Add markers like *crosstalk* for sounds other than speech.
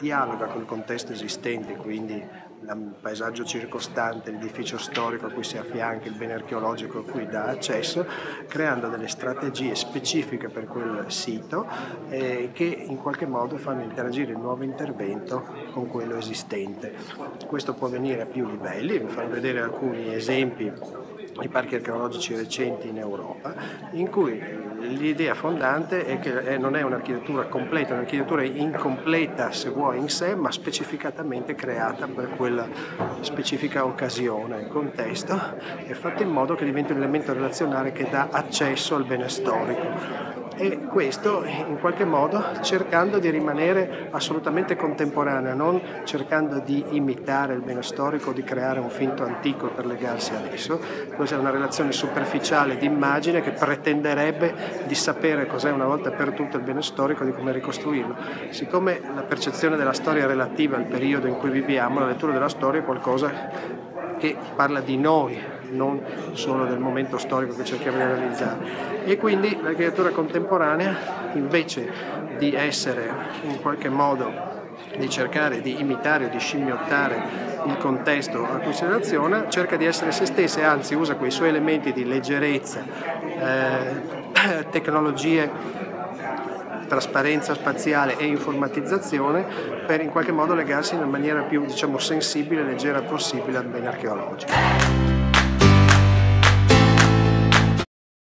dialoga col contesto esistente, quindi il paesaggio circostante, l'edificio storico a cui si affianca, il bene archeologico a cui dà accesso, creando delle strategie specifiche per quel sito eh, che in qualche modo fanno interagire il nuovo intervento con quello esistente. Questo può avvenire a più livelli, vi farò vedere alcuni esempi i parchi archeologici recenti in Europa, in cui l'idea fondante è che non è un'architettura completa, è un'architettura incompleta se vuoi in sé, ma specificatamente creata per quella specifica occasione, contesto, e fatta in modo che diventi un elemento relazionale che dà accesso al bene storico e questo in qualche modo cercando di rimanere assolutamente contemporanea, non cercando di imitare il bene storico, di creare un finto antico per legarsi ad esso. Questa è una relazione superficiale di immagine che pretenderebbe di sapere cos'è una volta per tutte il bene storico e di come ricostruirlo. Siccome la percezione della storia è relativa al periodo in cui viviamo, la lettura della storia è qualcosa che parla di noi, non solo del momento storico che cerchiamo di realizzare. E quindi l'architettura contemporanea, invece di essere in qualche modo di cercare di imitare o di scimmiottare il contesto a cui si relaziona, cerca di essere se stessa e anzi usa quei suoi elementi di leggerezza, eh, *clears throat* tecnologie trasparenza spaziale e informatizzazione per in qualche modo legarsi in maniera più diciamo, sensibile e leggera possibile al bene archeologico.